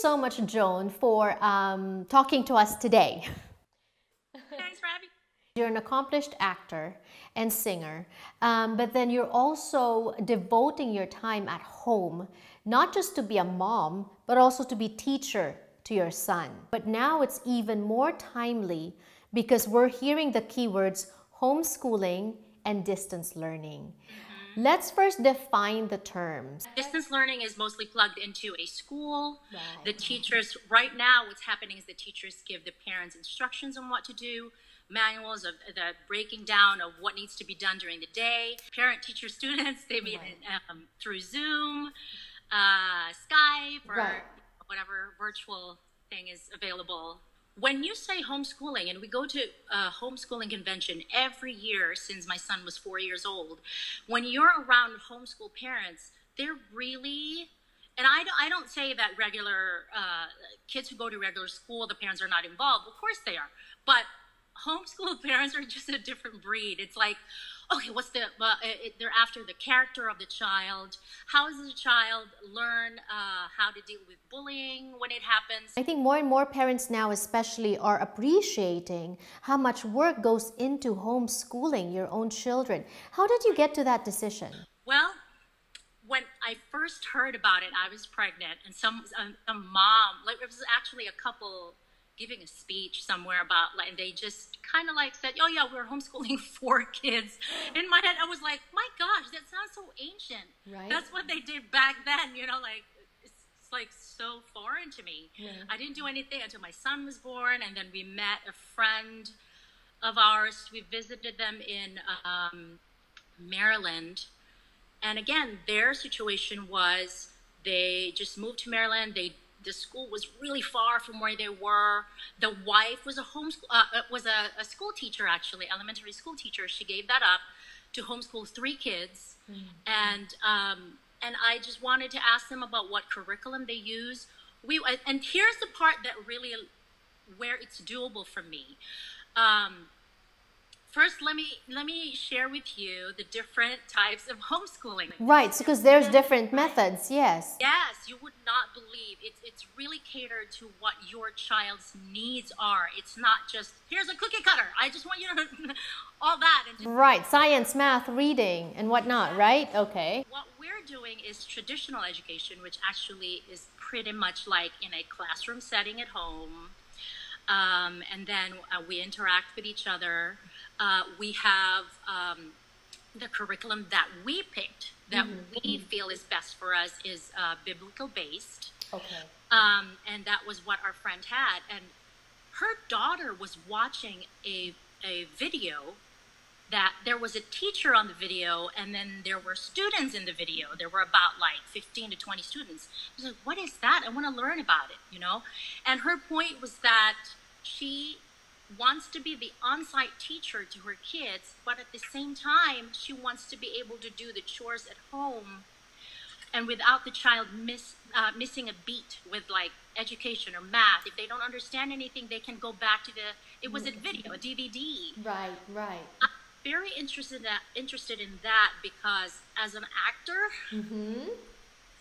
so much, Joan, for um, talking to us today. Thanks for having me. You're an accomplished actor and singer, um, but then you're also devoting your time at home, not just to be a mom, but also to be teacher to your son. But now it's even more timely because we're hearing the keywords homeschooling and distance learning. Mm-hmm. Let's first define the terms. Distance learning is mostly plugged into a school. Right. The teachers, right now, what's happening is the teachers give the parents instructions on what to do manuals of the breaking down of what needs to be done during the day. Parent, teacher, students, they meet right. um, through Zoom, uh, Skype, or right. whatever virtual thing is available. When you say homeschooling, and we go to a homeschooling convention every year since my son was four years old, when you're around homeschool parents, they're really and I, I don't say that regular uh, kids who go to regular school, the parents are not involved. Of course they are. But homeschool parents are just a different breed. It's like, okay, what's the, uh, it, they're after the character of the child. How does the child learn uh, how to deal with bullying when it happens? I think more and more parents now, especially, are appreciating how much work goes into homeschooling your own children. How did you get to that decision? Well, when I first heard about it, I was pregnant, and some, some, some mom, like it was actually a couple giving a speech somewhere about like they just kind of like said, "Oh yeah, we're homeschooling four kids." In my head, I was like, "My gosh, that sounds so ancient." Right. That's what they did back then. You know, like it's, it's like so foreign to me. Yeah. I didn't do anything until my son was born, and then we met a friend of ours. We visited them in um, Maryland, and again, their situation was they just moved to Maryland. They the school was really far from where they were. The wife was a homeschool uh, uh, was a, a, school teacher actually, elementary school teacher. She gave that up to homeschool three kids, mm-hmm. and um, and I just wanted to ask them about what curriculum they use. We and here's the part that really where it's doable for me. Um, first let me let me share with you the different types of homeschooling. Right because there's different methods yes. Yes you would not believe. It's it's really catered to what your child's needs are. It's not just here's a cookie cutter. I just want you to all that. And right science math reading and whatnot right? Okay. What we're doing is traditional education which actually is pretty much like in a classroom setting at home. Um, and then uh, we interact with each other uh, we have um, the curriculum that we picked that mm-hmm. we mm-hmm. feel is best for us is uh, biblical based. Okay. Um, and that was what our friend had. And her daughter was watching a, a video that there was a teacher on the video and then there were students in the video. There were about like 15 to 20 students. I was like, what is that? I want to learn about it, you know? And her point was that she wants to be the on-site teacher to her kids, but at the same time, she wants to be able to do the chores at home and without the child miss, uh, missing a beat with like education or math. If they don't understand anything, they can go back to the, it was a video, a DVD. Right, right. I'm very interested in that, interested in that because as an actor, mm-hmm.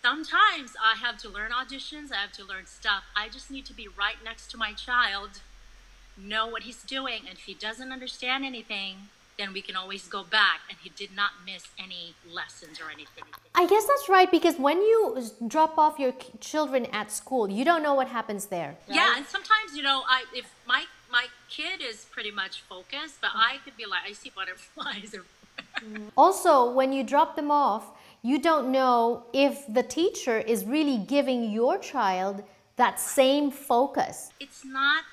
sometimes I have to learn auditions, I have to learn stuff. I just need to be right next to my child know what he's doing. And if he doesn't understand anything, then we can always go back. And he did not miss any lessons or anything. I guess that's right because when you drop off your children at school, you don't know what happens there. Right? Yeah, and sometimes you know, I if my my kid is pretty much focused, but I could be like, I see butterflies. also, when you drop them off, you don't know if the teacher is really giving your child that same focus. It's not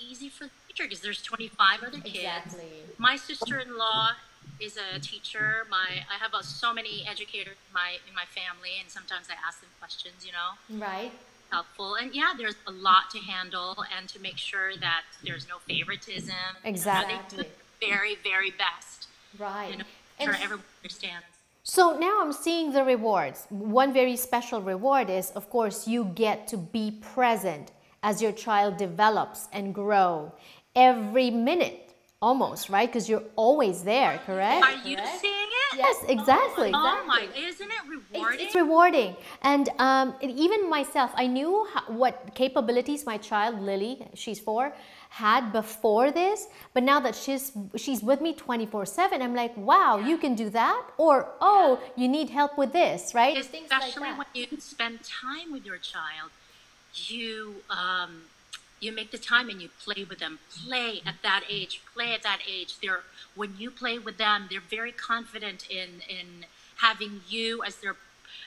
easy for the teacher because there's 25 other kids. Exactly. My sister-in-law is a teacher. My I have uh, so many educators in my in my family, and sometimes I ask them questions. You know, right? Helpful, and yeah, there's a lot to handle, and to make sure that there's no favoritism. Exactly. You know, they do the very very best. Right. You know, sure everyone understands. So now I'm seeing the rewards. One very special reward is, of course, you get to be present as your child develops and grow every minute almost right because you're always there correct are you correct? seeing it yes exactly, oh, exactly. my isn't it rewarding rewarding. It's, rewarding. And um, even myself, I knew how, what capabilities my child, Lily, she's four, had before this. But now that she's, she's with me 24 7, I'm like, wow, you can do that. Or, oh, you need help with this, right? Especially like when you spend time with your child, you, um, you make the time and you play with them. Play at that age. Play at that age. They're when you play with them, they're very confident in in having you as their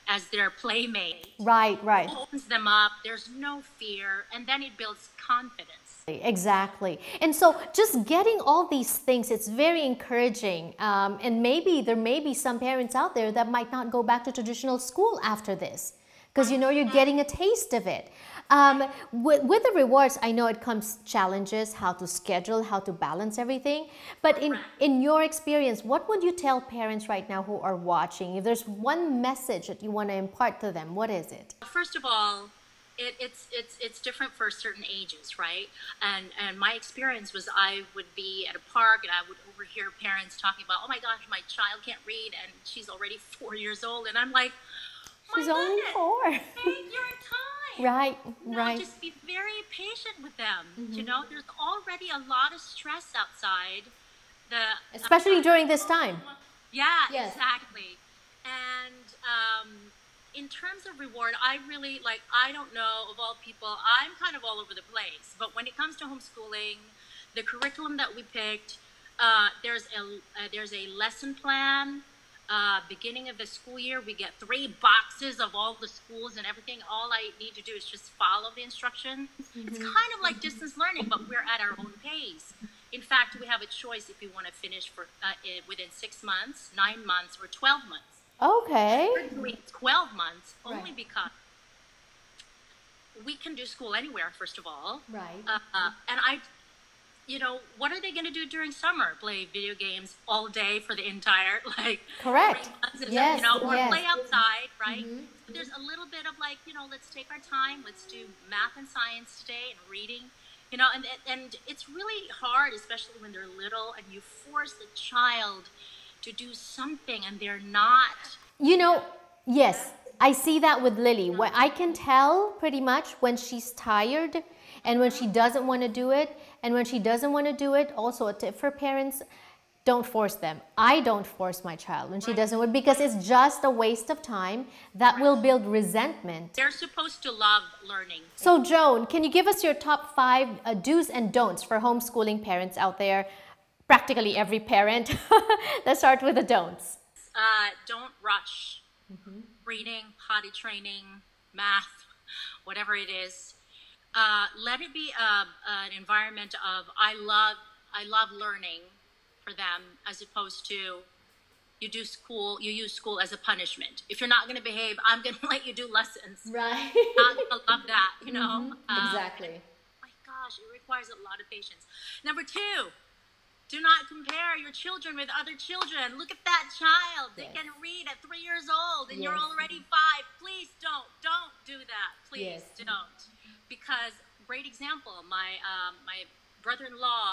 as their playmate. Right, right. It opens them up. There's no fear, and then it builds confidence. Exactly. And so just getting all these things, it's very encouraging. Um, and maybe there may be some parents out there that might not go back to traditional school after this because you know you're getting a taste of it. Um, with, with, the rewards, I know it comes challenges, how to schedule, how to balance everything. But in, in your experience, what would you tell parents right now who are watching? If there's one message that you want to impart to them, what is it? First of all, it, it's it's it's different for certain ages, right? And and my experience was I would be at a park and I would overhear parents talking about, oh my gosh, my child can't read and she's already four years old, and I'm like, she's only four. Take your time. Right, you right. Just be very patient with them. Mm-hmm. You know, there's already a lot of stress outside. The especially uh, during this time. Yeah, yes. exactly. And um, in terms of reward, I really like. I don't know of all people. I'm kind of all over the place. But when it comes to homeschooling, the curriculum that we picked, uh, there's a uh, there's a lesson plan uh, beginning of the school year, we get three boxes of all the schools and everything. All I need to do is just follow the instructions. Mm-hmm. It's kind of like distance learning, but we're at our own pace. In fact, we have a choice if we want to finish for uh, within six months, nine months, or 12 months. Okay. 12 months, only right. because we can do school anywhere, first of all. Right. Uh, and I you know, what are they going to do during summer? Play video games all day for the entire like correct, yes, you know, or yes. play outside, right? Mm-hmm. So there's a little bit of like, you know, let's take our time, let's do math and science today and reading, you know, and and it's really hard, especially when they're little, and you force the child to do something and they're not. You know, yes, I see that with Lily. What I can tell pretty much when she's tired and when she doesn't want to do it, and when she doesn't want to do it, also a tip for parents, don't force them. I don't force my child when she doesn't want because it's just a waste of time that will build resentment. They're supposed to love learning. So Joan, can you give us your top five uh, do's and don'ts for homeschooling parents out there? Practically every parent. Let's start with the don'ts. Uh, don't rush. Mm-hmm. Reading, potty training, math, whatever it is uh, let it be a, uh, an environment of I love I love learning for them as opposed to you do school you use school as a punishment. If you're not going to behave, I'm going to let you do lessons. Right. I love that. You know. Mm-hmm. Um, exactly. my gosh, it requires a lot of patience. Number two. Do not compare your children with other children. Look at that child. They can read at three years old and yes. you're already five. Please don't. Don't do that. Please yes. don't because great example. My um, my brother-in-law,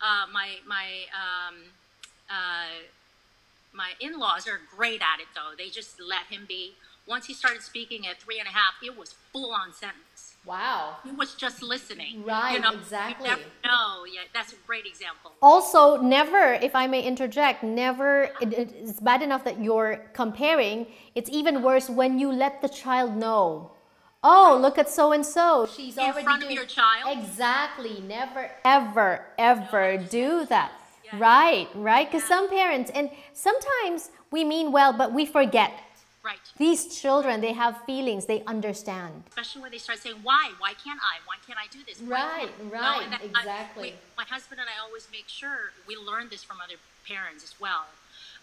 uh, my my um, uh, my in-laws are great at it though. They just let him be. Once he started speaking at three and a half, it was full-on sentence. Wow. He was just listening. Right, you know, exactly. No, yeah, that's a great example. Also, never, if I may interject, never, it, it's bad enough that you're comparing. It's even worse when you let the child know Oh, look at so and so. She's in already front doing... of your child. Exactly. Never, ever, ever do that. Right, right. Because some parents, and sometimes we mean well, but we forget. Right. These children, they have feelings. They understand. Especially when they start saying, "Why? Why can't I? Why can't I do this?" Why right, right, no, exactly. I, we, my husband and I always make sure we learn this from other parents as well.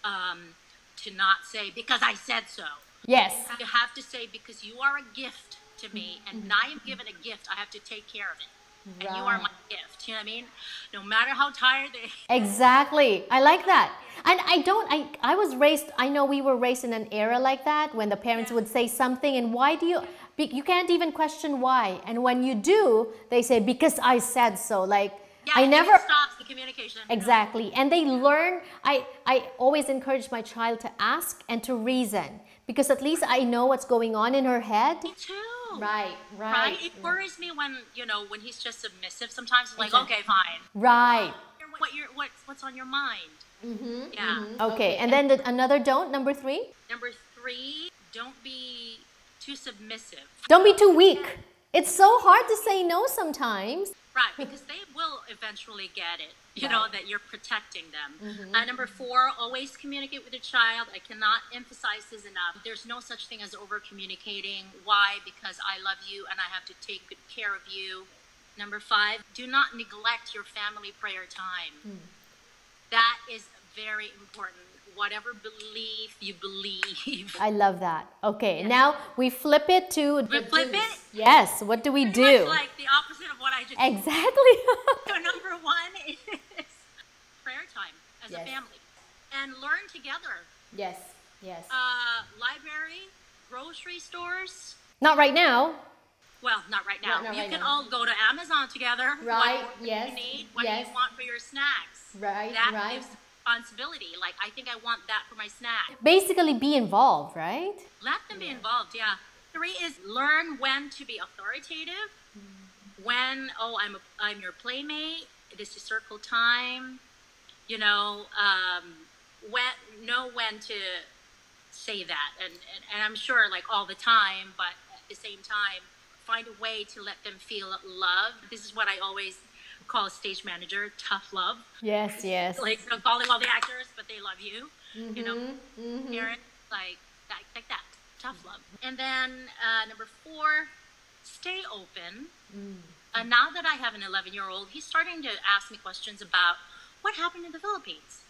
Um, to not say because I said so. Yes. You have to say because you are a gift to me, and mm-hmm. I am given a gift. I have to take care of it. Right. And you are my gift. You know what I mean? No matter how tired they. Exactly. I like that. And I don't. I I was raised. I know we were raised in an era like that when the parents yes. would say something, and why do you? You can't even question why. And when you do, they say because I said so. Like. Yeah, I never stops the communication. Exactly. And they learn I I always encourage my child to ask and to reason because at least I know what's going on in her head. Me too. Right, Right. Right? It worries me when you know when he's just submissive. Sometimes it's like, Exactly. okay, fine. Right. What you're what's what's on your mind? Mm-hmm, yeah. Okay, and then the, another don't, number three. Number three, don't be too submissive. Don't be too weak. It's so hard to say no sometimes. Right, because they will eventually get it. You know that you're protecting them. Mm-hmm. Uh, number four, always communicate with your child. I cannot emphasize this enough. There's no such thing as over communicating. Why? Because I love you and I have to take good care of you. Number five, do not neglect your family prayer time. Hmm. That is very important. Whatever belief you believe. I love that. Okay, now we flip it to. We flip it? Yes, what do we Pretty do? like the opposite of what I just Exactly. So number one is prayer time as Yes. a family, and learn together. yes, yes. Uh, library, grocery stores. Not right now. Well, not right now. Not- not you right can now. all go to Amazon together. Right, What yes, you need, what yes. you want for your snacks. Right, That right. Gives responsibility. Like I think I want that for my snack. Basically, be involved, right? Let them be involved. Yeah. Three is learn when to be authoritative. When oh I'm a, I'm your playmate. This is circle time. You know um, when know when to say that, and, and and I'm sure like all the time, but at the same time find a way to let them feel love. This is what I always call a stage manager tough love Yes, yes. like you know, calling all the actors, but they love you. You know, parents like that, like that, tough love. And then uh, number four, stay open. Uh, now that I have an 11 year old, he's starting to ask me questions about what happened in the Philippines.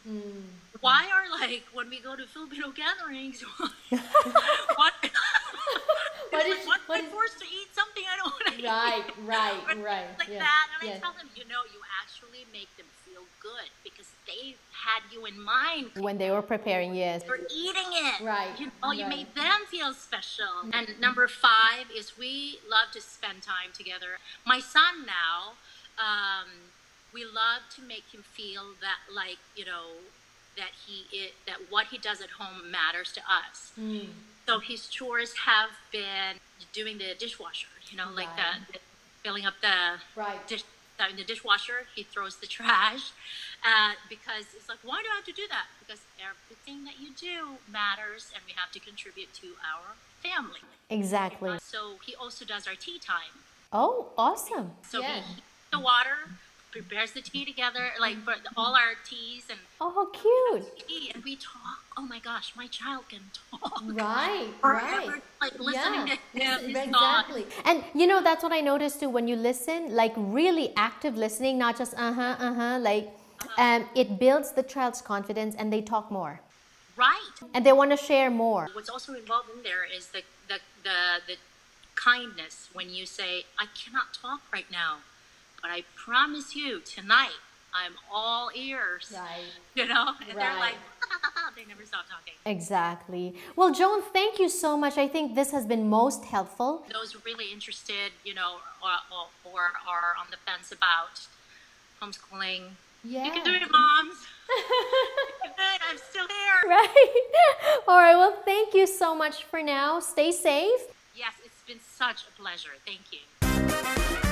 Why are like when we go to Filipino gatherings, what? What it's is- like, what I'm is- forced to eat something I don't want to eat. Right, right, right, Like yeah, that. And yeah. I tell them, you know, you actually make them feel good because they had you in mind. When they were preparing, yes. You're eating it. Right, You know, you made them feel special. And number five is we love to spend time together. My son now, um, we love to make him feel that, like, you know, that he it, that what he does at home matters to us. So his chores have been doing the dishwasher, you know, like Right. the, the filling up the Right. dish uh, in the dishwasher. He throws the trash uh, because it's like, why do I have to do that? Because everything that you do matters, and we have to contribute to our family. Exactly. So he also does our tea time. Oh, awesome. So yeah. he heats the water, prepares the tea together, like for all our teas and Oh, how cute. tea, and we talk. Oh my gosh, my child can talk. Right, right. like listening yeah, to him. listen- his thoughts. exactly. And you know, that's what I noticed too when you listen, like really active listening, not just uh huh, uh huh, like um, it builds the child's confidence and they talk more Right. and they want to share more. What's also involved in there is the, the, the, the kindness when you say, I cannot talk right now, but I promise you tonight I'm all ears. Right. You know? And they're Right. like, they never stop talking. Exactly. Well, Joan, thank you so much. I think this has been most helpful. Those really interested, you know, uh, or, or, or are on the fence about homeschooling. Yeah. You can do it, moms. you can do it. I'm still here. Right. All right. Well, thank you so much for now. Stay safe. Yes, it's been such a pleasure. Thank you.